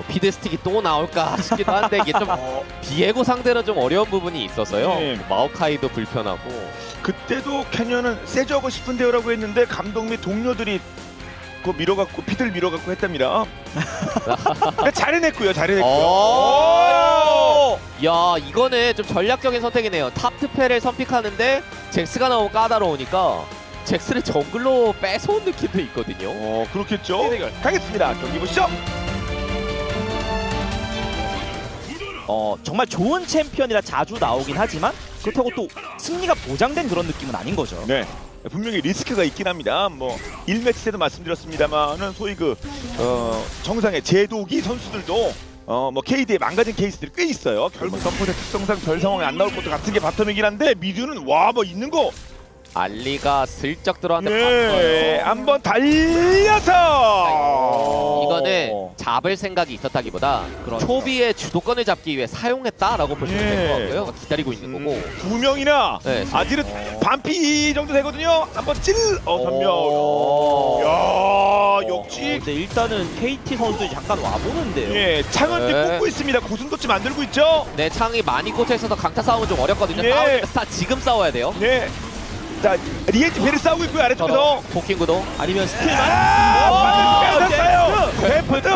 뭐 피들스틱이 또 나올까 싶기도 한데 이게 좀 비에고 상대로 좀 어려운 부분이 있어서요. 네. 마오카이도 불편하고 그때도 캐년은 세주 하고 싶은데요라고 했는데 감독 및 동료들이 그 밀어갖고 피들 밀어갖고 했답니다. 그러니까 잘해냈고요, 잘해냈고요. 오! 야 이거는 좀 전략적인 선택이네요. top 트페를 선픽하는데 잭스가 너무 까다로우니까 잭스를 정글로 뺏어온 느낌도 있거든요. 어 그렇겠죠. 가겠습니다. 경기 보시죠. 어 정말 좋은 챔피언이라 자주 나오긴 하지만 그렇다고 또 승리가 보장된 그런 느낌은 아닌 거죠. 네. 분명히 리스크가 있긴 합니다. 뭐 1매치 때도 말씀드렸습니다만은 소위 그 어, 정상의 제도기 선수들도 어뭐 KD에 망가진 케이스들이 꽤 있어요. 결국 support 특성상 별 상황이 안 나올 것도 같은 게 bottom이긴 한데 mid는 와 뭐 있는 거. 알리가 슬쩍 들어왔는데 예. 봤어요. 한번 달려서. 이거는 잡을 생각이 있었다기보다 그러니까. 초비의 주도권을 잡기 위해 사용했다라고 보시면 될것 예. 같고요. 기다리고 있는 거고. 음, 두 명이나 네, 아직은 반피 정도 되거든요. 한번 찔. 어 선명. 오. 야 역시 근데 일단은 KT 선수들이 잠깐 와보는데요. 예 창은 지금 네. 꽂고 있습니다. 고슴도치 만들고 있죠. 내 창이 많이 꽂혀 있어서 강타 싸움은 좀 어렵거든요. 예. 싸우면 싸 지금 싸워야 돼요. 네. 자 리엔지 베리 싸우고 있고요 아래쪽에서. 포킹 구도. 아니면 스틸만 아, 오, 뺏었어요. 데프트. 데프트.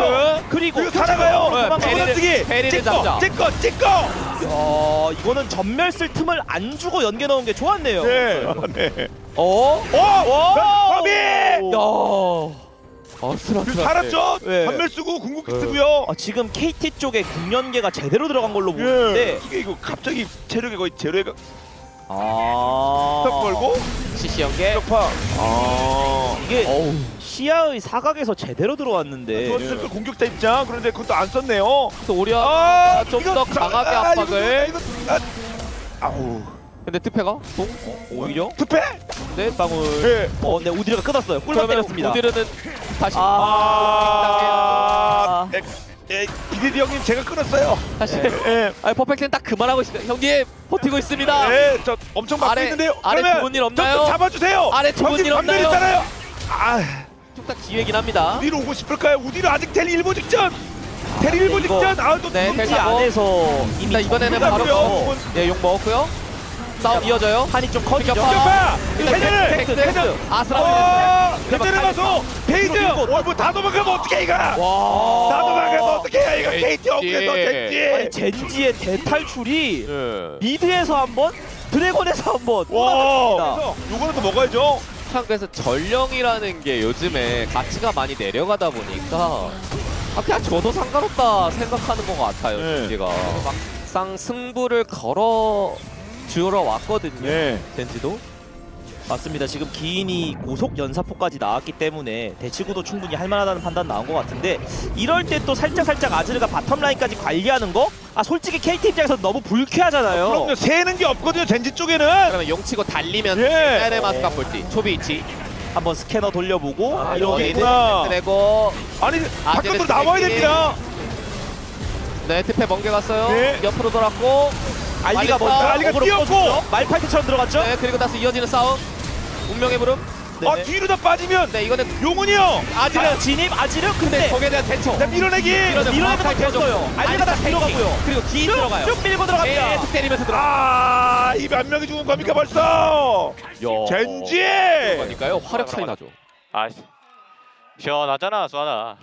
그리고 그리고 살아가요. 네, 베리를-. 베리를 잡자. 찍고 찍고. 야, 이거는 전멸 쓸 틈을 안 주고 연계 넣은 게 좋았네요. 네. 네. 어? 오. 범이. 야. 어스러트. 살았죠. 네. 전멸 쓰고 궁극기 쓰고요. 아, 지금 KT 쪽에 국연계가 제대로 들어간 걸로 예. 보이는데 이게 이거 갑자기 체력이 거의 제로가 아 CC 연계. 격파. 아. 이게 어우. 시야의 사각에서 제대로 들어왔는데 좋았을 거 공격자 입장 그런데 그것도 안 썼네요. 또 오히려 아, 좀 이거 더 자- 강하게 아, 압박을. 이거, 이거, 아, 아우. 근데 투페가 동? 오히려 투패. 네. 방울 예. 어, 네 우디르가 끊었어요. 꿀만 그러면 때렸습니다. 우디르는 다시 아. 아. 에, 에, 비디디 형님 제가 끊었어요. 다시. 예. 아, 퍼펙트는 딱 그만하고 있습니다. 형님 버티고 있습니다. 예. 저 엄청 막고 아래- 있는데요. 아래 그러면 좋은 일 없나요? 저좀 잡아주세요. 아래 좋은 형님 일 없나요? 있잖아요. 아. 뚝딱 기회긴 합니다. 우디로 오고 싶을까요? 우디로 아직 텔리 일보 직전. 텔리 일보 이거- 직전. 아, 또 네, 네, 잡고. 안에서 일단 이번에는 바로 돼요. 뭐, 예, 욕 먹었고요. 싸움 이어져요. 판이 좀 커지죠. 격파. 텍스. 텍스. 아스라. 밀고, 밀고. 어, 뭐다 도망가면 어떻게 이거? 다 와. 도망가면 어떻게 해? 이거. KT 없겠어, 아니 젠지. 젠지의 대탈출이 예. 미드에서 한 번, 드래곤에서 한 번. 와. 요거는 또 먹어야죠. 참 그래서 전령이라는 게 요즘에 가치가 많이 내려가다 보니까 아 그냥 저도 상관없다 생각하는 것 같아요 네. 젠지가 막상 승부를 걸어 주러 왔거든요 네. 젠지도 맞습니다. 지금 기인이 고속 연사포까지 나왔기 때문에 대치구도 충분히 할만하다는 판단 나온 것 같은데 이럴 때 또 살짝 살짝 아즈르가 bottom 라인까지 관리하는 거? 아 솔직히 KT 입장에서 너무 불쾌하잖아요. 그럼요. 새는 게 없거든요. 젠지 쪽에는. 그러면 용치고 달리면 예. 에레마스가 볼지 초비 있지 한번 스캐너 돌려보고 아, 여기 게 있구나. 그리고 아니 바깥으로 나와야. 됩니다. 네 트페 멍게 갔어요 네. 옆으로 돌았고 알리가 알리 먼저. 알리가 뛰었고. 말파이트처럼 들어갔죠? 네 그리고 다시 이어지는 싸움 운명의 무릎 아 네네. 뒤로 다 빠지면 네 이거는 용훈이요. 아지르 진입 아지르 근데 근데 적에 대한 대처 자 밀어내기. 밀어내- 밀어내는 건 정확하게 됐어요. 알리가 알리가 들어가고요. 그리고 뒤 들어가요 쭉 밀고 들어갑니다. 계속 때리면서 들어가 아이 몇 명이 죽은 겁니까 벌써? 젠지. 그러니까요 화력 차이 나죠 아 시원하잖아 수아나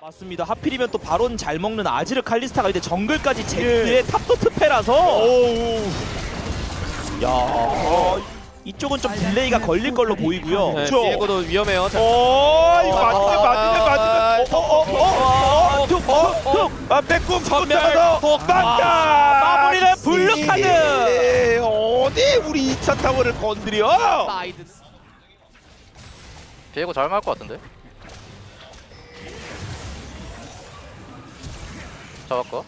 맞습니다. 하필이면 또 바론 잘 먹는 아지르 칼리스타가 이제 정글까지 예. 제트의 탑도 트페라서 오우. 야 어, 이쪽은 좀 딜레이가 걸릴 걸로 보이고요. 네, 그렇죠. 디에고도 위험해요 자, 오 이거 맞으면 아, 맞으면 맞으면 어어어 어 어 툭, 툭, 툭. 아 빼꼼 전멸. 막다 마무리는 blue card. 예, 어디 우리 2차 타워를 건드려 비에고 잘 맞을 것 같은데 잡았고.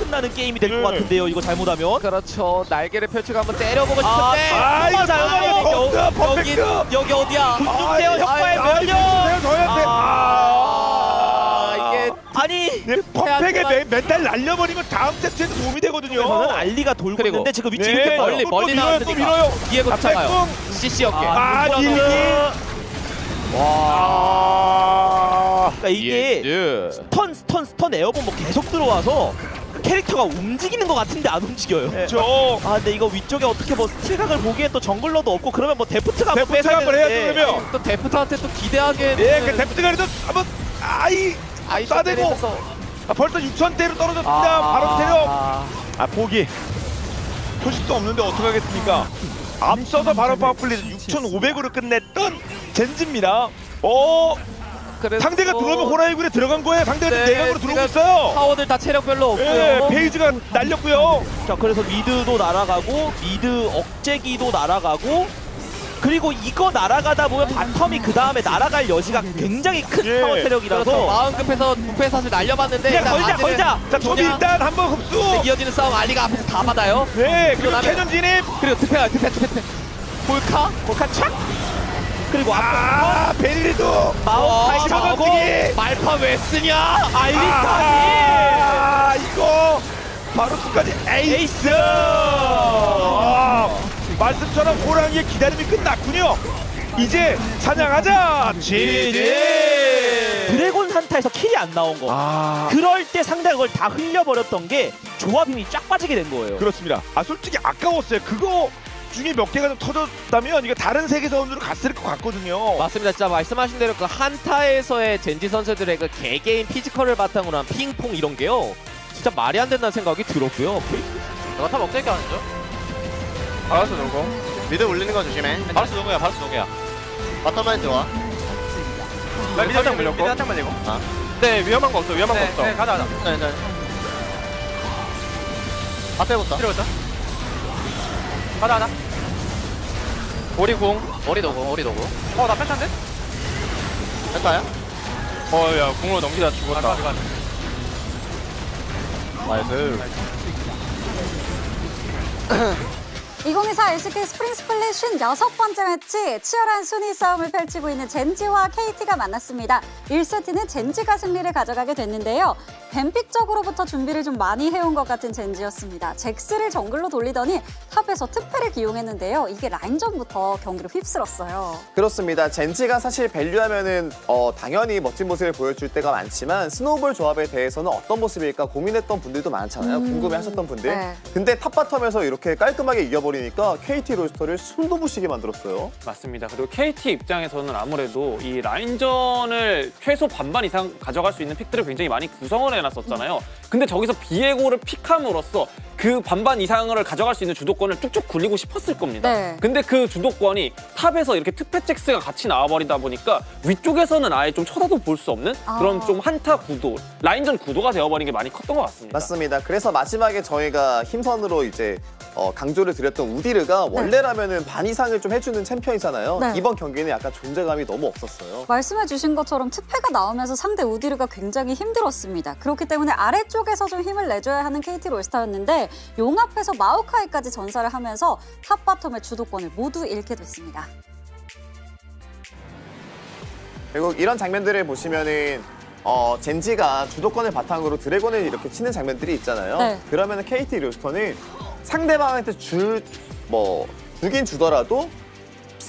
끝나는 게임이 될 것 네. 같은데요. 이거 잘못하면. 그렇죠. 날개를 펼치고 한번 때려보고 아, 싶은데. 아 이거 맞아요. 여- perfect 여기 여기 어디야? 아, 아. 아, 아, 아 이게 아니 네, 퍼펙에 멘- 멘탈 날려버리면 다음 세트에도 도움이 되거든요. 저는 알리가 돌고 그리고- 있는데 지금 위치 네, 이렇게 멀리 또 멀리 나왔으니까 아, 쫓아가요. 빼꼼. CC 어깨 아 아, 와아 이게 예. 스턴 스턴 스턴 에어본 뭐 계속 들어와서 캐릭터가 움직이는 것 같은데 안 움직여요. 저아 근데 이거 위쪽에 어떻게 뭐 스틸각을 보기엔 또 정글러도 없고 그러면 뭐 데프트가 한번 데프트 뺏어야 한번 해야죠 되는데. 그러면. 또 데프트한테 또 기대하게 예, 그 데프트가 그래도 한번 아이 아이 쏴대고 아, 벌써 6천대로 떨어졌습니다. 바로 체력. 아 포기. 소식도 없는데 어떡하겠습니까? 앞서서 바로 파워플레이 6,500으로 끝냈던 젠지입니다. 어 상대가 들어오면 호라이군에 들어간 거예요. 상대가 네, 내각으로 들어오고 있어요. 파워들 다 체력 별로 없고요. 예, 페이지가 날렸고요. 자 그래서 미드도 날아가고 미드 억제기도 날아가고 그리고 이거 날아가다 보면 바텀이 그 다음에 날아갈 여지가 굉장히 큰 예. 파워 체력이라서 그래서 마음 급해서 부패 사슬 날려봤는데 그냥 일단 걸자, 걸자. 자, 그냥 일단 한번 흡수. 이어지는 싸움 알리가 앞에서 다 받아요. 네, 그리고 캐년 진입. 그리고 드페가 드페 드페 드페 볼카 볼카 착 그리고 앞 아. 마오카이 어, 잡고 집어던지기. 말파 왜 쓰냐? 알리타니 아, 이거 바로 수까지 에이스. 아, 말씀처럼 호랑이의 기다림이 끝났군요. 이제 사냥하자. GG. 드래곤 한타에서 kill이 안 나온 거 아, 그럴 때 상대가 그걸 다 흘려버렸던 게 조합 힘이 쫙 빠지게 된 거예요 그렇습니다. 아, 솔직히 아까웠어요. 그거 중에 몇 개가 좀 터졌다면 이거 다른 세계선으로 갔을 것 같거든요. 맞습니다. 진짜 말씀하신 대로 그 한타에서의 젠지 선수들의 그 개개인 physical을 바탕으로 한 핑퐁 이런 게요. 진짜 말이 안 된다는 생각이 들었고요. 너가 탑 억제기 하는 줄? 바라스 누구? 미드 올리는 거 조심해. 바르스 농구야 바르스 농구야 바텀만 들어와. 나 미드 살짝 물렸고. 미드 살짝 말리고 네 위험한 거 없어. 위험한 거 없어. 네 가자 가자 네, 네. 앞에부터. 필요 있다 가자 가자 오리 궁. 오리 노고 오리 노고 어나 뺐는데? 할까요? 어야 궁으로 넘기다 죽었다. 가자 가자 nice. 2024 LCK spring split 56번째 매치 치열한 순위 싸움을 펼치고 있는 젠지와 KT가 만났습니다. 1세트는 젠지가 승리를 가져가게 됐는데요. ban pick 적으로부터 준비를 좀 많이 해온 것 같은 젠지였습니다. 잭스를 정글로 돌리더니 top에서 트페를 기용했는데요. 이게 라인전부터 경기를 휩쓸었어요. 그렇습니다. 젠지가 사실 value하면은 어, 당연히 멋진 모습을 보여줄 때가 많지만 snowball 조합에 대해서는 어떤 모습일까 고민했던 분들도 많잖아요. 음, 궁금해하셨던 분들. 네. 근데 top bottom에서 이렇게 깔끔하게 이겨버리니까 KT 롤스터를 숨도 못 쉬게 만들었어요. 맞습니다. 그리고 KT 입장에서는 아무래도 이 라인전을 최소 반반 이상 가져갈 수 있는 픽들을 굉장히 많이 구성을 해 놨었잖아요. 근데 저기서 비에고를 픽함으로써 그 반반 이상을 가져갈 수 있는 주도권을 쭉쭉 굴리고 싶었을 겁니다. 네. 근데 그 주도권이 탑에서 이렇게 특패잭스가 같이 나와버리다 보니까 위쪽에서는 아예 좀 쳐다도 볼 수 없는 그런 아. 좀 한타 구도, 라인전 구도가 되어버린 게 많이 컸던 것 같습니다. 맞습니다. 그래서 마지막에 저희가 힘선으로 이제 어, 강조를 드렸던 우디르가 원래라면은 반 이상을 좀 해주는 챔피언이잖아요. 네. 이번 경기는 약간 존재감이 너무 없었어요. 말씀해 주신 것처럼 트페가 나오면서 상대 우디르가 굉장히 힘들었습니다. 그 렇기 때문에 아래쪽에서 좀 힘을 내줘야 하는 KT 롤스터였는데 용앞에서 마오카이까지 전사를 하면서 top bottom의 주도권을 모두 잃게 됐습니다. 결국 이런 장면들을 보시면은 어, 젠지가 주도권을 바탕으로 드래곤을 이렇게 치는 장면들이 있잖아요. 네. 그러면 KT 롤스터는 상대방한테 줄, 뭐, 주긴 주더라도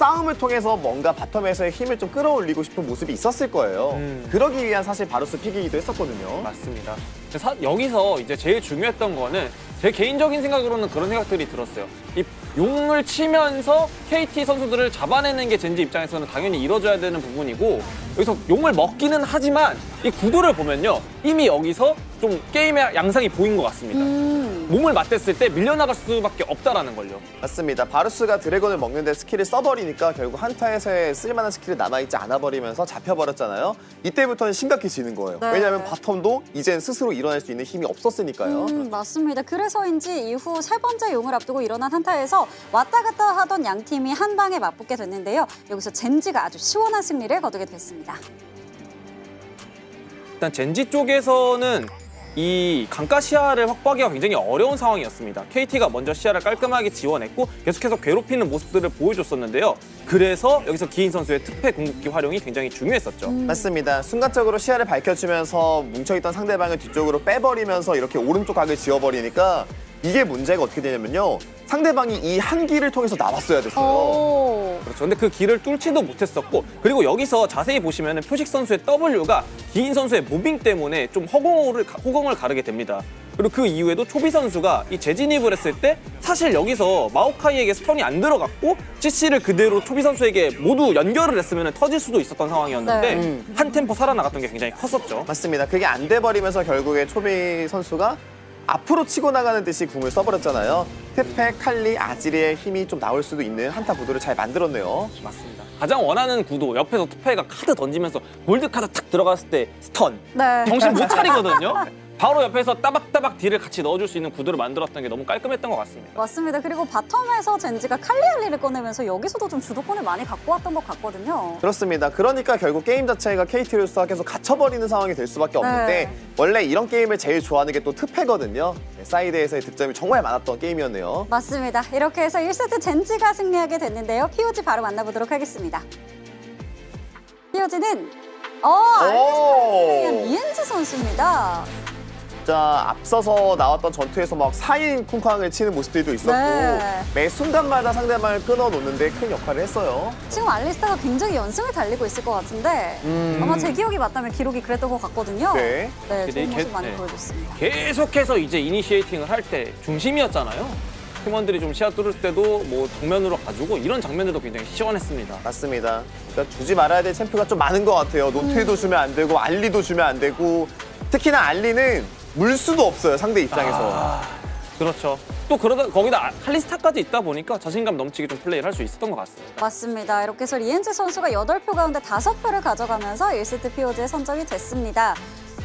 싸움을 통해서 뭔가 바텀에서의 힘을 좀 끌어올리고 싶은 모습이 있었을 거예요. 음. 그러기 위한 사실 바로스 픽이기도 했었거든요. 맞습니다. 사- 여기서 이제 제일 중요했던 거는 제 개인적인 생각으로는 그런 생각들이 들었어요. 이 용을 치면서 KT 선수들을 잡아내는 게 젠지 입장에서는 당연히 이뤄져야 되는 부분이고 여기서 용을 먹기는 하지만 이 구도를 보면요 이미 여기서 좀 게임의 양상이 보인 것 같습니다. 음, 몸을 맞댔을 때 밀려나갈 수밖에 없다라는 걸요. 맞습니다. 바루스가 드래곤을 먹는데 skill을 써버리니까 결국 한타에서의 쓸만한 skill이 남아있지 않아 버리면서 잡혀버렸잖아요. 이때부터는 심각해지는 거예요. 네. 왜냐하면 bottom도 이젠 스스로 일어날 수 있는 힘이 없었으니까요. 음, 맞습니다. 그래서인지 이후 세 번째 용을 앞두고 일어난 한타에서 왔다 갔다 하던 양 팀이 한 방에 맞붙게 됐는데요. 여기서 젠지가 아주 시원한 승리를 거두게 됐습니다. 일단 젠지 쪽에서는 이 강가 시야를 확보하기가 굉장히 어려운 상황이었습니다. KT가 먼저 시야를 깔끔하게 지원했고 계속해서 괴롭히는 모습들을 보여줬었는데요. 그래서 여기서 기인 선수의 특패 궁극기 활용이 굉장히 중요했었죠. 맞습니다. 순간적으로 시야를 밝혀주면서 뭉쳐있던 상대방을 뒤쪽으로 빼버리면서 이렇게 오른쪽 각을 지워버리니까 이게 문제가 어떻게 되냐면요. 상대방이 이 한 길을 통해서 나왔어야 됐어요. 오. 그렇죠. 근데 그 길을 뚫지도 못했었고 그리고 여기서 자세히 보시면 표식 선수의 W가 기인 선수의 moving 때문에 좀 허공을 가- 허공을 가르게 됩니다. 그리고 그 이후에도 초비 선수가 이 재진입을 했을 때 사실 여기서 마오카이에게 stun이 안 들어갔고 CC를 그대로 초비 선수에게 모두 연결을 했으면 터질 수도 있었던 상황이었는데 네. 한 템포 살아나갔던 게 굉장히 컸었죠. 맞습니다. 그게 안 돼버리면서 결국에 초비 선수가 앞으로 치고 나가는 듯이 궁을 써버렸잖아요. 트페, 칼리, 아지르의 힘이 좀 나올 수도 있는 한타 구도를 잘 만들었네요. 맞습니다. 가장 원하는 구도 옆에서 트페가 카드 던지면서 gold card 탁 들어갔을 때 stun 네. 정신 못 차리거든요. 바로 옆에서 따박따박 deal을 같이 넣어줄 수 있는 구도를 만들었던 게 너무 깔끔했던 것 같습니다. 맞습니다. 그리고 bottom에서 젠지가 칼리알리를 꺼내면서 여기서도 좀 주도권을 많이 갖고 왔던 것 같거든요. 그렇습니다. 그러니까 결국 게임 자체가 KT로서 계속 갇혀버리는 상황이 될 수밖에 없는데 네. 원래 이런 게임을 제일 좋아하는 게 또 트페거든요. 네, 사이드에서의 득점이 정말 많았던 게임이었네요. 맞습니다. 이렇게 해서 1세트 젠지가 승리하게 됐는데요. POG 바로 만나보도록 하겠습니다. POG는 어, 알리스타의 리엔즈 선수입니다. 자 앞서서 나왔던 전투에서 막 4인 쿵쾅을 치는 모습들도 있었고 네. 매 순간마다 상대방을 끊어놓는데 큰 역할을 했어요. 지금 알리스타가 굉장히 연승을 달리고 있을 것 같은데 아마 제 기억이 맞다면 기록이 그랬던 것 같거든요. 네. 네, 좋은 개- 모습 많이 네. 보여줬습니다. 계속해서 이제 initiating을 할 때 중심이었잖아요. 팀원들이 좀 시야 뚫을 때도 뭐 정면으로 가지고 이런 장면들도 굉장히 시원했습니다. 맞습니다. 그러니까 주지 말아야 될 champ가 좀 많은 것 같아요. 노틸도 주면 안 되고 알리도 주면 안 되고 특히나 알리는 물 수도 없어요 상대 입장에서. 그렇죠. 또 그러다 거기다 칼리스타까지 있다 보니까 자신감 넘치게 좀 플레이를 할 수 있었던 것 같습니다. 맞습니다. 이렇게 해서 리헨즈 선수가 8표 가운데 5표를 가져가면서 1세트 POG에 선정이 됐습니다.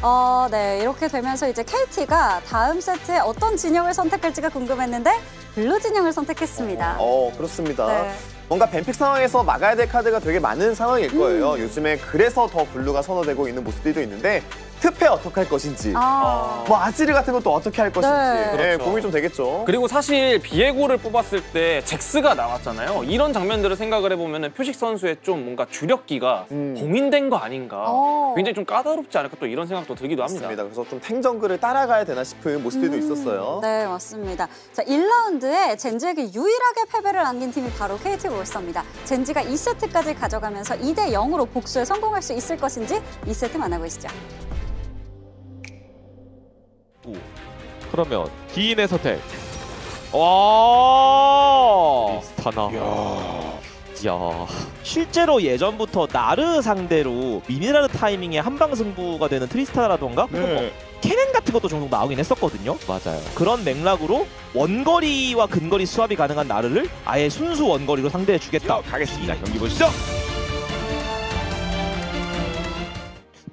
어, 네. 이렇게 되면서 이제 KT가 다음 세트에 어떤 진영을 선택할지가 궁금했는데 blue 진영을 선택했습니다. 어 그렇습니다. 네. 뭔가 ban pick 상황에서 막아야 될 카드가 되게 많은 상황일 거예요. 요즘에 그래서 더 blue가 선호되고 있는 모습들도 있는데 트페 어떻게 할 것인지, 아, 뭐 아지르 같은 것도 어떻게 할 것인지 네. 네, 그렇죠. 고민이 좀 되겠죠. 그리고 사실 비에고를 뽑았을 때 잭스가 나왔잖아요. 이런 장면들을 생각을 해보면 표식 선수의 좀 뭔가 주력기가 음. 봉인된 거 아닌가. 어. 굉장히 좀 까다롭지 않을까 또 이런 생각도 들기도 합니다. 맞습니다. 그래서 좀 탱정글을 따라가야 되나 싶은 모습들도 있었어요. 네, 맞습니다. 자, 1라운드에 젠지에게 유일하게 패배를 안긴 팀이 바로 KT 롤스터입니다. 젠지가 2세트까지 가져가면서 2대 0으로 복수에 성공할 수 있을 것인지 2세트 만나보시죠. 그러면 기인의 선택. 와. 스타나. 야. 실제로 예전부터 나르 상대로 미네랄 타이밍에 한방 승부가 되는 트리스타라던가 뭐 네. 캐넨 같은 것도 종종 나오긴 했었거든요. 맞아요. 그런 맥락으로 원거리와 근거리 수합이 가능한 나르를 아예 순수 원거리로 상대해 주겠다. 가겠습니다. 경기 보시죠.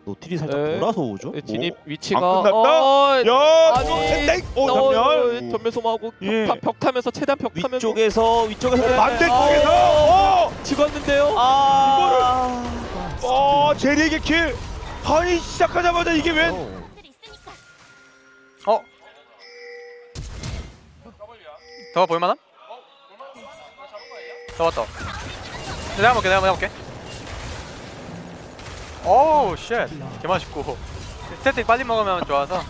노틸이 살짝 네. 돌아서 오죠. 진입 안 위치가 끝났다? 어, 야, 아니, 또 샌댕. 오, 어, 전면. 전면 소모하고 예. 벽, 타- 벽 타면서 최대한 벽 타면서 위쪽에서 위쪽에서 네. 반대쪽에서 어, 찍었는데요. 아 어, 제리에게 kill. 아니 시작하자마자 이게 왜? 어? 더 볼만함? 더 왔다. 내가 해볼게, 내가 해볼게. 오우, shit. 개 맛있고. 스태틱 빨리 먹으면 좋아서.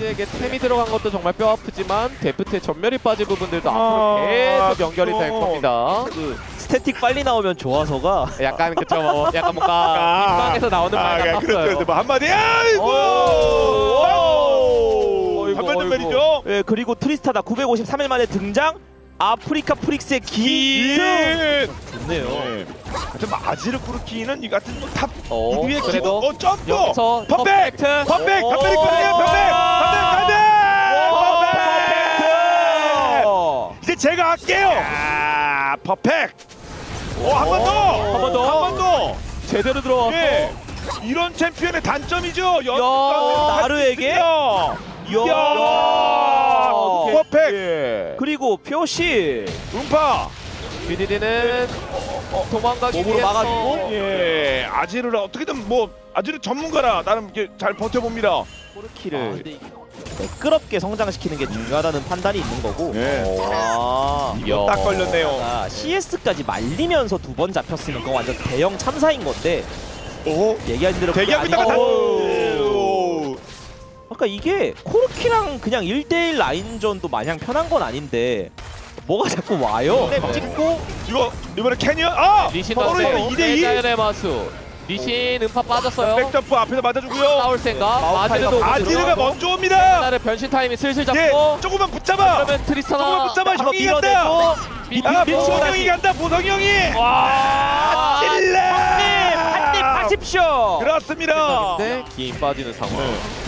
에게 템이 들어간 것도 정말 뼈 아프지만 데프트의 점멸이 빠진 부분들도 앞으로 아, 계속 연결이 될. 겁니다. 그 스태틱 빨리 나오면 좋아서가 약간 그쵸 뭐 약간 뭔가 민망에서 나오는 말 아, 같았어요. 그렇죠. 그렇죠. 뭐 한마디. 아이고. 어이구, 한번더말이죠 예 그리고 트리스타다 953일 만에 등장 아프리카 프릭스의 기승 예. 좋네요. 네. 하여튼 뭐 아지르 쿠르키는 이 같은 뭐탑 어, 위에 그래도 어 점프. 여기서 퍼펙트. 퍼펙트. 퍼펙트. 오. 퍼펙트. 퍼펙트. 퍼펙트. 퍼펙트. 어. 이제 제가 할게요. 아, 퍼펙트. 오, 한 번 더. 한 번 더. 한 번 더. 제대로 들어왔어. 예. 이런 챔피언의 단점이죠. 야, 나르에게? 야. 야. 야. 퍼펙트. 예. 그리고 표시 음파. BDD는 도망가기 몸으로 위해서 막아주고. 예. 아지르를 어떻게든 뭐 아지르 전문가라 나름 이렇게 잘 버텨봅니다. 코르키를 매끄럽게 성장시키는 게 중요하다는 판단이 있는 거고 예. 아, 이야. 딱 걸렸네요. 아, CS까지 말리면서 두 번 잡혔으면 그거 완전 대형 참사인 건데 오. 얘기하신 대로 그게 대기하고 있다가 다. 아니고 오. 아, 그러니까 이게 코르키랑 그냥 1대1 라인전도 마냥 편한 건 아닌데 뭐가 자꾸 와요. 네, 찍고 이거 이번에 캐니언 아 리신 서로 선수 이거 2대2 대자연의 마수. 리신 음파 빠졌어요. 백점프 앞에서 맞아주고요. 싸울 생각. 마드르도 아지르가 먼저 옵니다. 하나를 변신 타임이 슬슬 잡고 예, 조금만 붙잡아. 그러면 트리스타나 조금만 붙잡아. 한번 형이 간다. 아, 밀고 형이 간다. 보성이 형이. 와 찔러. 한입 하십시오. 그렇습니다. 근데 긴 빠지는 상황.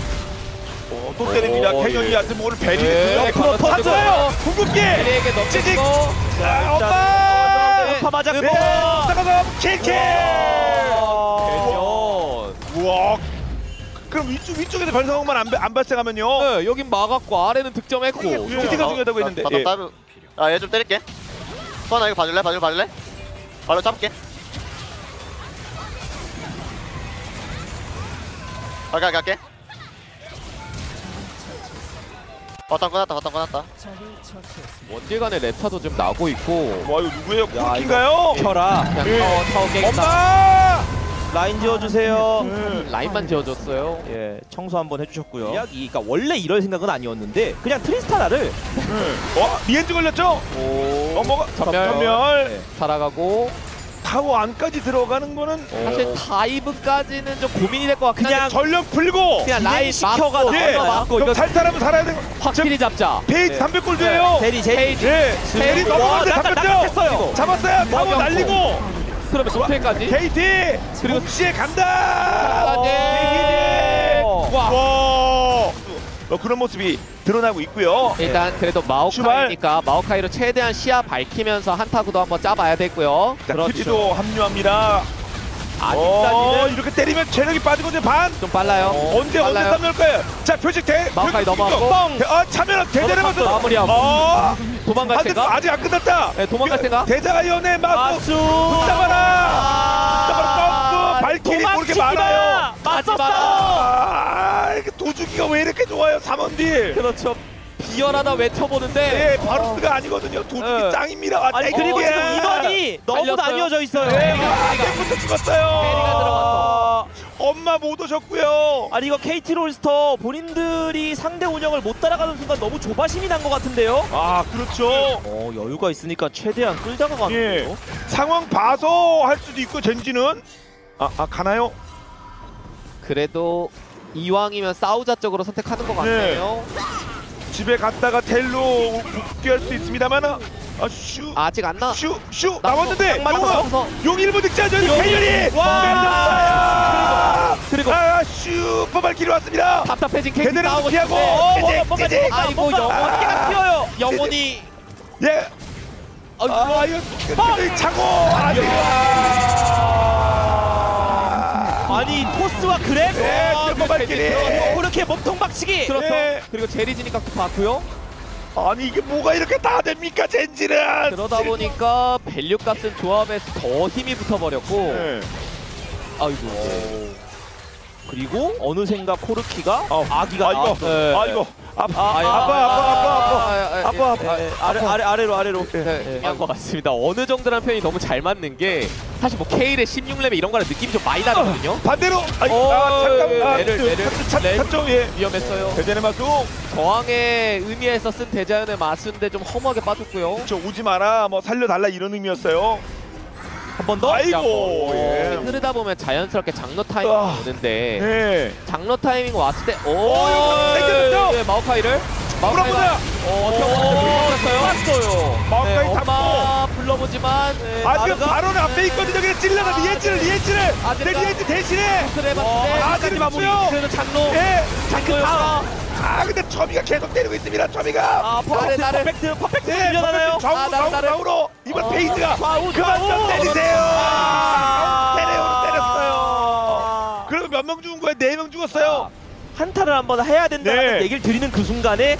어, 또 때립니다. 오, 캐년이 예. 한테 오늘 베리 네, 옆으로 탔어요. 궁극기. 베리에게 아, 엄마. 음파 맞았고 네. 나가서 킬킬. 우와. 그럼 위쪽 위쪽에서 변상황만 안, 안 발생하면요. 네, 여긴 막았고 아래는 득점했고. 퀴즈가 중요하다고 했는데. 바텀 예. 따로 아얘 좀 때릴게 소환아 이거 봐줄래? 봐줄래? 봐줄래? 바로 잡게 갈게 갈게 바텀 끊었다 바텀 끊었다 원딜 간의 랩차도 좀 나고 있고. 와 이거 누구예요? 쿠키인가요? 켜라. 그냥 예. 타워 타워 깨겠다. 엄마. 라인 지어주세요. 라인만 지어줬어요. 예, 청소 한번 해주셨고요. 이야기, 그러니까 원래 이럴 생각은 아니었는데 그냥 트리스타나를 어 리엔즈 걸렸죠? 오. 어 뭐가 전멸. 전멸. 네. 살아가고 타워 안까지 들어가는 거는 사실 다이브까지는 좀 고민이 될 것 같긴 그냥 한데 전력 풀고 그냥 라인 시켜가 막고 예. 막고 그럼 이거 살 사람은 살아야 되고 확실히 잡자. 페이지 300골드예요. 베리 제이 예. 나- 나- 잡혔죠? 잡았어요. 타워. 날리고 그러면 도태까지. KT 그리고 시에 간다. 와. 와. 어, 그런 모습이 드러나고 있고요. 일단 그래도 마오카이니까 마오카이로 최대한 시야 밝히면서 한타구도 한번 짜봐야 되고요. 자, 트리도 합류합니다. 어, 아직까지는 이렇게 때리면 체력이 이제 반. 좀 빨라요. 언제 언제 빨라요. 거예요? 자 표식 대 마오카이 표식 넘어가고. 뻥. 대- 어 참여 대전해면서 마무리하고. 어. 도망갈 아, 근데 생각? 아직 안 끝났다. 네, 도망갈 그, 생각? 대자가 연애 마수 붙잡아라. 붙잡아라. 발길이 그렇게 많아요. 맞섰어. 아, 이게 도주기가 왜 이렇게 좋아요? 3원딜. 그렇죠. 비열하다 외쳐보는데 네, 바루스가 아니거든요. 도주기 네. 짱입니다. 아, 아니 그리고 땡기야. 지금 인원이 너무 달렸어요. 나뉘어져 있어요. 네, 아까부터 죽었어요. 페리가 들어갔어. 엄마 못 오셨고요. 아니 이거 KT 롤스터 본인들이 상대 운영을 못 따라가는 순간 너무 조바심이 난 것 같은데요. 아, 그렇죠. 어 여유가 있으니까 최대한 끌다가 가는 예. 거죠. 상황 봐서 할 수도 있고 젠지는 아, 아 가나요? 그래도 이왕이면 싸우자 쪽으로 선택하는 것 같네요. 집에 갔다가 텔로 복귀할 수 있습니다만 아, 슈, 아직 안 나. 슈, 슈 나- 나왔는데 서서. 용 1분 득자죠. 대열이 와! 그리고 아, 슈퍼 발키리 왔습니다. 답답해진 케이크 나오고 피하고 싶은데 어, 뭔가 찌직, 찌직. 아이고 뭔가 영혼이 튀어요. 영혼이 예. 아, 아, 이거 차고 아, 아 니 토스와 그랩 네, 아, 발키리. 그렇게 몸통 박치기. 그렇죠. 네. 그리고 제리지니까 또 봤고요. 아니 이게 뭐가 이렇게 다 됩니까, 젠지는? 그러다 보니까 밸류 값은 조합에서 더 힘이 붙어버렸고 네. 아이고 그리고 어느샌가 코르키가 어. 아기가 아, 이거. 나왔어요. 아, 이거. 아파, 아, 아파, 아, 아파, 아파, 아파. 아, 아파, 아파. 예, 예, 아래 아래 아래로 아래로. 네, 중요한 것 같습니다. 어느 정도라는 표현이 너무 잘 맞는 게 사실 뭐 K의 16렙 이런 거랑 느낌이 좀 많이 다르거든요. 반대로. 아, 어, 아 잠깐. 아, 그. 차- 네. 찼죠, 예. 위험했어요. 대전의 마수. 저항의 의미에서 쓴 대자연의 마수인데 좀 허무하게 빠졌고요. 저 오지 마라, 뭐 살려달라 이런 의미였어요. 한 번 더. 아이고. 예. 흐르다 보면 자연스럽게 장로 타이밍 아. 오는데 네. 장로 타이밍 왔을 때 오, 어, 이거 땡겼죠? 네, 마오카이를 물어보자. 어, 왔어요. 마오카이 네, 잡고. 불러보지만 네, 아, 지금 마르가 바로는 앞에 있거든요. 그냥 찔러가 리엔지를, 리엔지를. 아, 내 됐다. 리엔지 대신에. 를 해봤는데 아, 끝까지 마무리. 그래도 장로 예. 장로였어. 아, 근데 저비가 계속 때리고 있습니다. 저비가. 아 퍼펙트 나를- 퍼펙트 퍼펙트 네, 밀려나나요? 좌우로, 아, 나를- 나를- 좌우로. 이번 어, 페이스가. 좌우, 그만 좀 좌우. 때리세요. 아. 테레오로 때렸어요. 그리고 몇명 죽은 거예요? 네 명 죽었어요. 한타를 한번 해야 된다는 네. 얘기를 드리는 그 순간에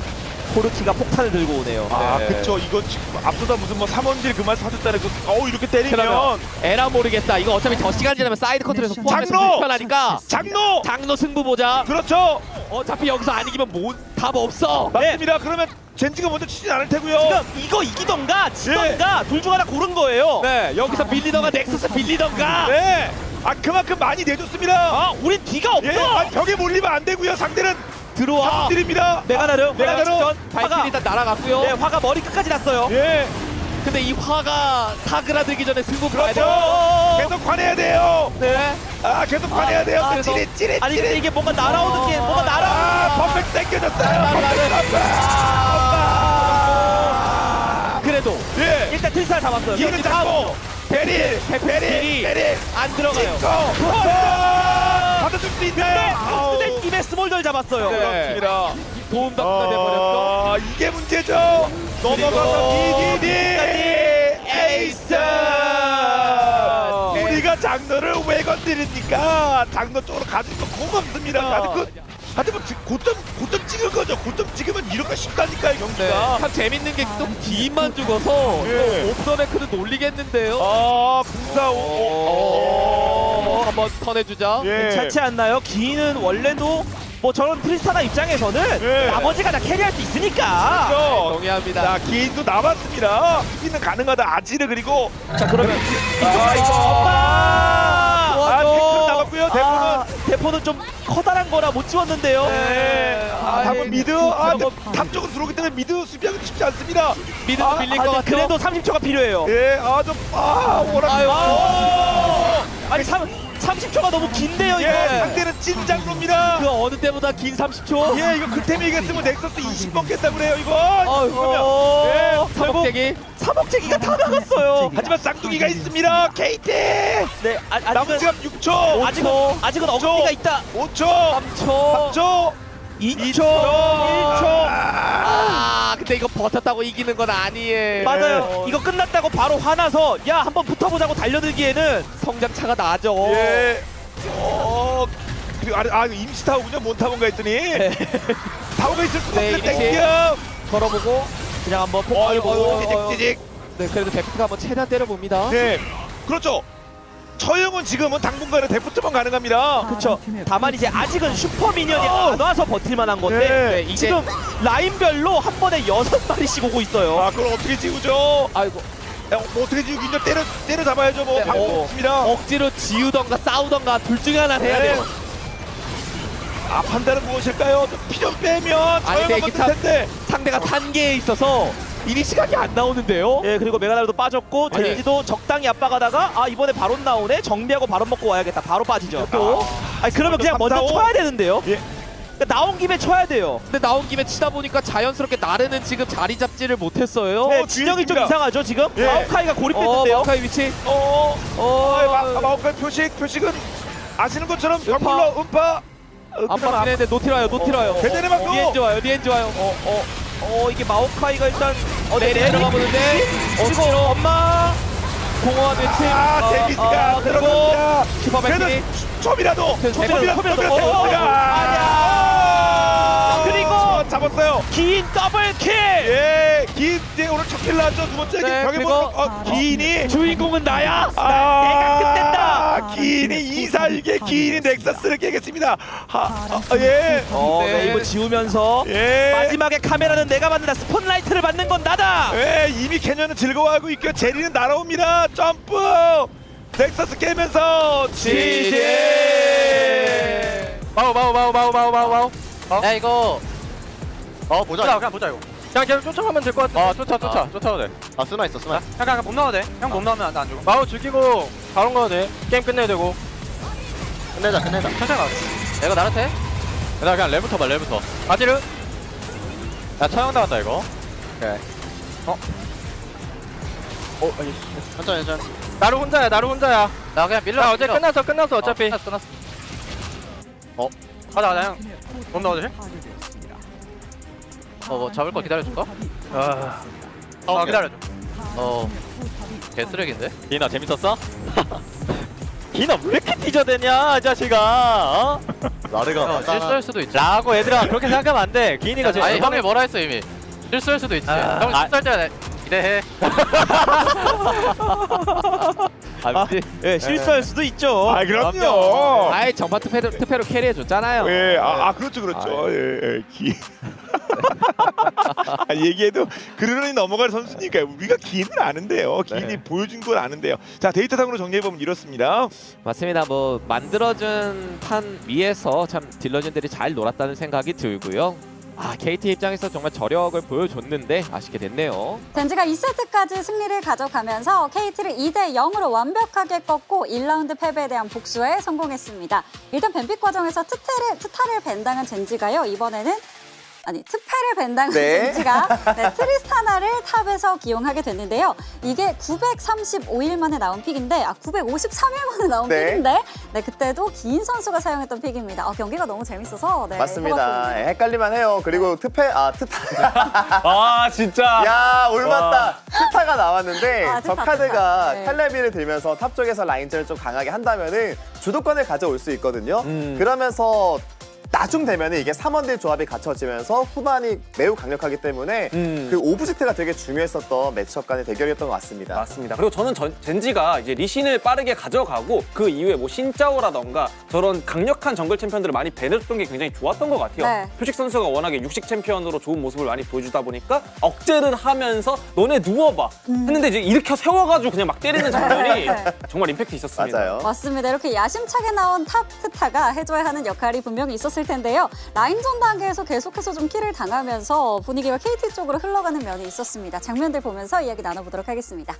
코르키가 폭탄을 들고 오네요. 아, 네. 그쵸. 이거 지금 앞서다 무슨 뭐 3원딜 그만 사줬다는 그, 어우, 이렇게 때리면. 그러면 에라 모르겠다. 이거 어차피 더 시간 지나면 side control에서 포함해서 장로! 불편하니까 장로! 장로 승부 보자. 그렇죠. 어차피 여기서 안 이기면 뭐, 답 없어. 맞습니다. 그러면 젠지가 먼저 치진 않을 테고요. 지금 이거 이기던가 지던가 둘 중 하나 고른 거예요. 네, 여기서 밀리던가 넥서스 밀리던가. 네. 아, 그만큼 많이 내줬습니다. 아, 우린 뒤가 없어. 예, 아니, 벽에 몰리면 안 되고요. 상대는 들어와. 드립니다. 메가나르 메가나르! 전 발길이 화가 일단 날아갔고요. 네, 화가 머리 끝까지 났어요. 예. 근데 이 화가 사그라들기 전에 승부 그렇죠. 돼요. 계속 관해야 돼요. 네. 아 계속 관해야 돼요. 아, 찌릿 찌릿 아니 근데 찌릿. 이게 뭔가 날아오는 게 뭔가 날아. 아 퍼펙트 당겨졌어요. 퍼펙트 아, 그래도 예. 일단 트리스타를 잡았어요. 다음 잡고 베릴 베릴 베릴 안 들어가요. 받아줄 수. 근데 스몰덜 잡았어요. 네. 그렇습니다. 도움 덕가 돼버렸어. 아, 이게 문제죠. 넘어가서 DDD 에이스. 우리가 장로를 왜 건드립니까? 장로 쪽으로 가는 거 고맙습니다. 하여튼 그, 하여튼 뭐 지- 고점 고점 찍은 거죠. 고점 찍으면 이렇게 쉽다니까요 네. 경기가. 참 재밌는 게또 뒤만 죽어서 예. 또 옵선에크는 놀리겠는데요. 아 궁사 오. 어, 한번 턴해주자. 예. 괜찮지 않나요? 기인은 원래도 뭐 저런 트리스타나 입장에서는 예. 나머지가 다 캐리할 수 있으니까. 그렇죠. 동의합니다. 자 기인도 남았습니다. 수비는 가능하다. 아지르 그리고 자 그러면 아, 이거. 아, 도와줘. 태클 남았고요. 대포는 아, 대포는 좀 커다란 거라 못 지웠는데요. 네. 아, 아이, 답은 미드. 아, 근데 쪽으로 들어오기 때문에 미드 수비하기 쉽지 않습니다. 미드도 아, 밀릴 아, 것 같아요. 그래도 30초가 필요해요. 예, 아, 좀, 아, 오라. 아유. 아, 아니 3, 30초가 너무 긴데요 이거. 예, 상대는 찐장로입니다. 그 어느 때보다 긴 30초. 예, 이거 그템이 이겼으면 넥서스 20번 깼다고 그래요, 이거. 어, 예, 사복대기. 사복제기가 다 나갔어요. 하지만 쌍둥이가 있습니다. KT. 네, 아, 남은 아직은 시간 6초. 아직은 아직은 어금니가 있다. 5초. 3초. 3초. 2초, 1초. 아, 근데 이거 버텼다고 이기는 건 아니에요. 맞아요. 이거 끝났다고 바로 화나서 야 한번 붙어보자고 달려들기에는 성장차가 나죠. 예. 어, 그리고 아, 아, 이거 임시타워군요. 뭔 타워인가 했더니. 타워가 있을 수가 네, 없는데, 임시. 땡겨. 걸어보고 그냥 한번 폭. 어이, 아이고, 어, 아이고, 찌직, 찌직. 네, 그래도 데프트가 한번 최대한 때려봅니다. 네, 그렇죠. 처형은 지금은 당분간은 데프트만 가능합니다. 그렇죠. 다만 이제 아직은 super minion이 어. 안 와서 버틸만한 건데 네, 이제- 지금 라인별로 한 번에 여섯 마리씩 오고 있어요. 아, 그걸 어떻게 지우죠? 아이고, 야, 뭐 어떻게 지우긴요? 때려 때려 잡아야죠. 뭐 네, 방법 어. 없습니다. 억지로 지우던가 싸우던가 둘 중에 하나 해야 네. 돼요. 아, 판단은 무엇일까요? 좀 피좀 빼면 아니, 이게 버틸 텐데. 상대가 탄계에 있어서 이리 시각이 안 나오는데요. 예 그리고 메가나르도 빠졌고 아니. 젠지도 적당히 압박하다가 아 이번에 바론 나오네 정비하고 바론 먹고 와야겠다 바로 빠지죠 또 아니 그러면 그냥 먼저. 쳐야 되는데요 예. 그러니까 나온 김에 쳐야 돼요 근데 나온 김에 치다 보니까 자연스럽게 나르는 지금 자리 잡지를 못했어요. 네, 어, 진영이 좀 뒤에 이상하죠 지금 예. 마오카이가 어, 고립됐는데요 마카의 위치. 어, 어, 어, 마, 마오카이 표식 표식은 아시는 것처럼. 병물러 음파. 안 빠지는데 노틸 와요, 노틸 와요. 대전에 맞고. 리엔즈 와요, 리엔즈 와요. 어, 어, 어 이게 마오카이가 일단 어 네, 네, 들어가 보는데. 그리고 엄마 공허한 외침. 아, 데미지가 아, 그리고 들어갑니다. 슈퍼 그래도 백미. 좀이라도 좀이라도 좀이라도 톱이라도. 아, 잡았어요. 긴 더블킬 예, 긴 이제 오늘 첫 킬로 하죠. 두 번째 네, 그리고- 보면 어, 기인이 주인공은 나야. 아, 내가 끝낸다. 기인이 이살계 기인이 넥서스를 깨겠습니다. 하, 아, 예, 어 네. 네, 이거 지우면서 예. 마지막에 카메라는 내가 받는다 스포트라이트를 받는 건 나다 예, 이미 캐년은 즐거워하고 있고요. 제리는 날아옵니다. 점프. nexus 깨면서 GG. 마우 마우 마우 마우 마우 마우 마우 야 이거 어 보자. 보자 그냥 보자 이거. 그냥 계속 쫓아가면 될 것 같아 아 쫓아 쫓아. 쫓아도 돼. 아 스나 있어 스나 그냥 그냥 몸 나와도 돼형 몸 나오면 안 죽어. 마우 죽이고 바론 가도 돼. 게임 끝내야 되고. 끝내자 끝내자. 천천히 가자. 이거 나한테 나 그냥 레부터 봐 레부터. 아지르? 야 처형 당한다 이거. 천천히 천천히. 나루 혼자야 나루 혼자야. 나 그냥 밀러 나 어제 끝났어 끝났어 어차피. 끝났어 끝났어. 어? 가자 가자 형몸 나와도 돼? 어뭐 잡을 거 기다려줄까? 아, 어, 아 기다려줘 어 개쓰레기인데? 기나 재밌었어? 기나 왜 이렇게 뒤져대냐 이 자식아 어? 나르가 어, 실수할 수도 있지 라고 얘들아 그렇게 생각하면 안돼 기인이가 제일 아니 형이 뭐라 했어 이미 실수할 수도 있지 아, 형 아. 실수할 때 기대해 아, 근데 예 실수할 수도 있죠 아, 그럼요. 아예 전파 투패로, 투패로 캐리해 줬잖아요. 예, 아, 아 그렇죠, 그렇죠. 예, 예, 기. 아, 얘기해도 그러니 넘어갈 선수니까 우리가 기인을 아는데요. 기인이 네. 보여준 걸 아는데요. 자 데이터상으로 정리해보면 이렇습니다. 맞습니다. 뭐 만들어준 판 위에서 참 딜러진들이 잘 놀았다는 생각이 들고요. 아 KT 입장에서 정말 저력을 보여줬는데 아쉽게 됐네요. 젠지가 2세트까지 승리를 가져가면서 KT를 2대 0으로 완벽하게 꺾고 1라운드 패배에 대한 복수에 성공했습니다. 일단 ban pick 과정에서 트테를, 트타를 ban당한 젠지가요. 이번에는 아니 트패를 ban당한 네. 젠지가 네, 트리스타나를 top에서 기용하게 됐는데요. 이게 935일 만에 나온 pick인데 아 953일 만에 나온 네. pick인데 네 그때도 기인 선수가 사용했던 pick입니다. 아, 경기가 너무 재밌어서 네, 맞습니다. 예, 헷갈릴만 해요. 그리고 트페 아 트타. 아 진짜. 야 올맞다. 트타가 나왔는데 아, 저 카드가. 네. 칼날비를 들면서 top 쪽에서 라인전을 좀 강하게 한다면은 주도권을 가져올 수 있거든요. 음. 그러면서 나중 되면 이게 3원딜 조합이 갖춰지면서 후반이 매우 강력하기 때문에 음. 그 object가 되게 중요했었던 matchup 간의 대결이었던 것 같습니다. 맞습니다. 그리고 저는 전- 젠지가 이제 리신을 빠르게 가져가고 그 이후에 뭐 신짜오라던가 저런 강력한 정글 챔피언들을 많이 ban했던 게 굉장히 좋았던 것 같아요. 네. 표식 선수가 워낙에 육식 챔피언으로 좋은 모습을 많이 보여주다 보니까 억제를 하면서 너네 누워봐 했는데 이제 일으켜 세워가지고 그냥 막 때리는 장면이 네. 정말 임팩트 있었습니다. 맞아요. 맞습니다. 이렇게 야심차게 나온 top 트타가 해줘야 하는 역할이 분명히 있었을 텐데요. 라인전 단계에서 계속해서 좀 kill을 당하면서 분위기가 KT 쪽으로 흘러가는 면이 있었습니다. 장면들 보면서 이야기 나눠보도록 하겠습니다.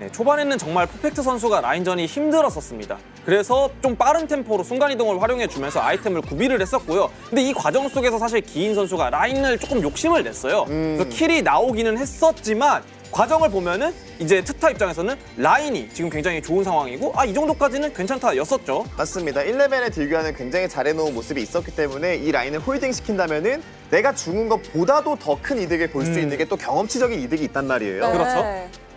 네, 초반에는 정말 퍼펙트 선수가 라인전이 힘들었었습니다. 그래서 좀 빠른 템포로 순간이동을 활용해주면서 아이템을 구비를 했었고요. 근데 이 과정 속에서 사실 기인 선수가 라인을 조금 욕심을 냈어요. 그래서 kill이 나오기는 했었지만 과정을 보면은 이제 트타 입장에서는 라인이 지금 굉장히 좋은 상황이고 아 이 정도까지는 괜찮다였었죠. 맞습니다. 1레벨의 deal교환을 굉장히 잘해놓은 모습이 있었기 때문에 이 라인을 홀딩 시킨다면은 내가 죽은 것보다도 더 큰 이득을 볼수 음. 있는 게 또 경험치적인 이득이 있단 말이에요. 네. 그렇죠.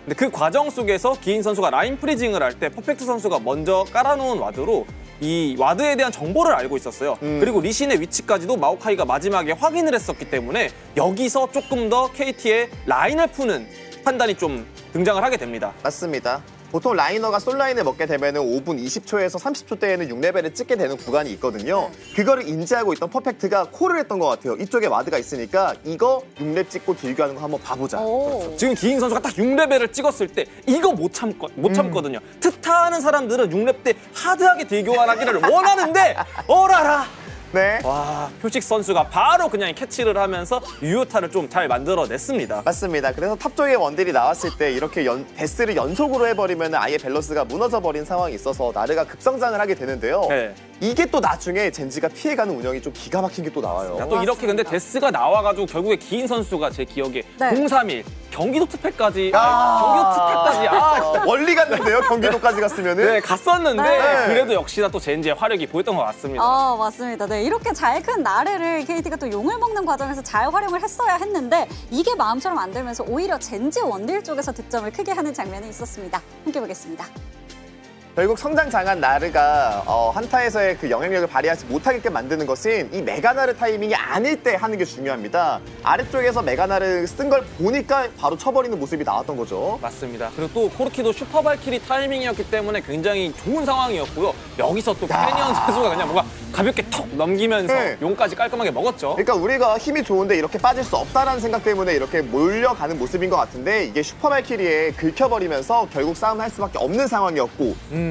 근데 그 과정 속에서 기인 선수가 라인 freezing을 할 때 퍼펙트 선수가 먼저 깔아놓은 ward로 이 와드에 대한 정보를 알고 있었어요. 음. 그리고 리신의 위치까지도 마오카이가 마지막에 확인을 했었기 때문에 여기서 조금 더 KT의 라인을 푸는 판단이 좀 등장을 하게 됩니다. 맞습니다. 보통 laner가 솔로 라인을 먹게 되면 5분 20초에서 30초 때에는 6레벨을 찍게 되는 구간이 있거든요. 그거를 인지하고 있던 퍼펙트가 콜을 했던 것 같아요. 이쪽에 ward가 있으니까 이거 6렙 찍고 deal교하는 거 한번 봐보자. 오. 지금 기인 선수가 딱 6레벨을 찍었을 때 이거 못 참거 못 참거든요. 트타하는 사람들은 6렙 때 hard하게 deal교환하기를 원하는데 어라라. 네. 와 표식 선수가 바로 그냥 캐치를 하면서 유효타를 좀 잘 만들어냈습니다. 맞습니다. 그래서 탑 쪽에 원딜이 나왔을 때 이렇게 연, 데스를 연속으로 해버리면 아예 밸런스가 무너져버린 상황이 있어서 나르가 급성장을 하게 되는데요. 네. 이게 또 나중에 젠지가 피해가는 운영이 좀 기가 막힌 게 또 나와요. 야, 또 이렇게 근데 데스가 나와가지고 결국에 기인 선수가 제 기억에 네. 031 경기도 특패까지 아. 아, 경기도 특패까지 아 어, 원리 갔는데요. 경기도까지 갔으면은. 네, 갔었는데 네. 그래도 역시나 또 젠지의 화력이 보였던 것 같습니다. 아 맞습니다. 네 이렇게 잘 큰 나르를 KT가 또 용을 먹는 과정에서 잘 활용을 했어야 했는데 이게 마음처럼 안 되면서 오히려 젠지 원딜 쪽에서 득점을 크게 하는 장면이 있었습니다. 함께 보겠습니다. 결국 성장 장한 나르가 어, 한타에서의 그 영향력을 발휘하지 못하게끔 만드는 것은 이 메가나르 타이밍이 아닐 때 하는 게 중요합니다. 아래쪽에서 메가나르 쓴 걸 보니까 바로 쳐버리는 모습이 나왔던 거죠. 맞습니다. 그리고 또 코르키도 슈퍼발키리 타이밍이었기 때문에 굉장히 좋은 상황이었고요. 여기서 또 캐니언 선수가 그냥 뭔가 가볍게 턱 넘기면서 네. 용까지 깔끔하게 먹었죠. 그러니까 우리가 힘이 좋은데 이렇게 빠질 수 없다라는 생각 때문에 이렇게 몰려가는 모습인 것 같은데 이게 슈퍼발키리에 긁혀버리면서 결국 싸움을 할 수밖에 없는 상황이었고 음,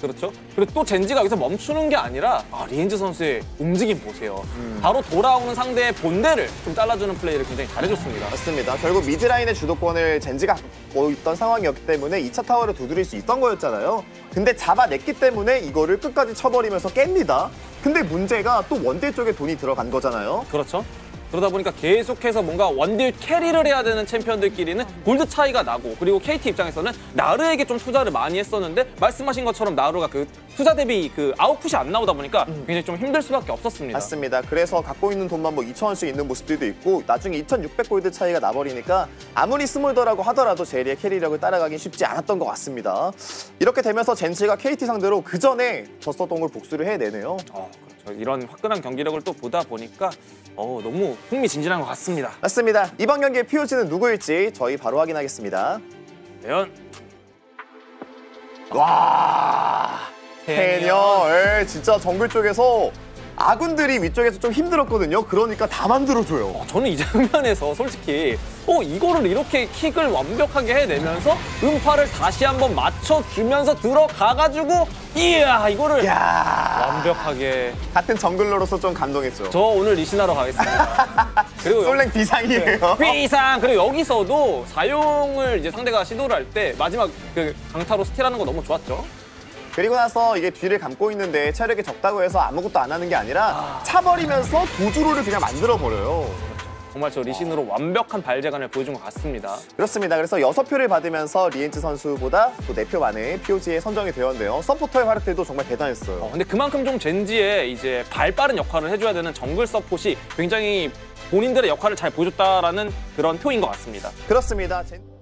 그렇죠. 그리고 또 젠지가 여기서 멈추는 게 아니라 아, 리헨즈 선수의 움직임 보세요. 바로 돌아오는 상대의 본대를 좀 잘라주는 플레이를 굉장히 잘해줬습니다. 맞습니다. 결국 mid라인의 주도권을 젠지가 갖고 있던 상황이었기 때문에 2차 타워를 두드릴 수 있던 거였잖아요. 근데 잡아냈기 때문에 이거를 끝까지 쳐버리면서 깹니다. 근데 문제가 또 원딜 쪽에 돈이 들어간 거잖아요. 그렇죠. 그러다 보니까 계속해서 뭔가 원딜 캐리를 해야 되는 챔피언들끼리는 골드 차이가 나고 그리고 KT 입장에서는 나르에게 좀 투자를 많이 했었는데 말씀하신 것처럼 나르가 그 투자 대비 그 아웃풋이 안 나오다 보니까 굉장히 좀 힘들 수밖에 없었습니다. 맞습니다. 그래서 갖고 있는 돈만 뭐 2,000원씩 있는 모습들도 있고 나중에 2,600 골드 차이가 나버리니까 아무리 스몰더라고 하더라도 제리의 캐리력을 따라가긴 쉽지 않았던 것 같습니다. 이렇게 되면서 젠지가 KT 상대로 그 전에 졌었던 걸 복수를 해내네요. 어, 그렇죠. 이런 화끈한 경기력을 또 보다 보니까 어, 너무 흥미진진한 것 같습니다. 맞습니다. 이번 경기의 POG는 누구일지 저희 바로 확인하겠습니다. 과연 와, 해녀, 예, 진짜 정글 쪽에서 아군들이 위쪽에서 좀 힘들었거든요. 그러니까 다 만들어줘요. 어, 저는 이 장면에서 솔직히 어 이거를 이렇게 킥을 완벽하게 해내면서 음파를 다시 한번 맞춰주면서 들어가가지고 이야 이거를 야 완벽하게 같은 정글러로서 좀 감동했죠. 저 오늘 리신하러 가겠습니다. 그리고 솔랭 비상이에요. 비상 그리고 여기서도 사용을 이제 상대가 시도를 할 때 마지막 그 강타로 스틸하는 거 너무 좋았죠. 그리고 나서 이게 뒤를 감고 있는데 체력이 적다고 해서 아무것도 안 하는 게 아니라 차버리면서 도주로를 그냥 만들어 버려요. 정말 저 리신으로 완벽한 발재간을 보여준 것 같습니다. 그렇습니다. 그래서 여섯 표를 받으면서 리엔츠 선수보다 또 네표 만에 POG에 선정이 되었는데요. 서포터의 활약들도 정말 대단했어요. 어, 근데 그만큼 좀 젠지의 이제 발 빠른 역할을 해줘야 되는 정글 서폿이 굉장히 본인들의 역할을 잘 보여줬다라는 그런 표인 것 같습니다. 그렇습니다. 젠-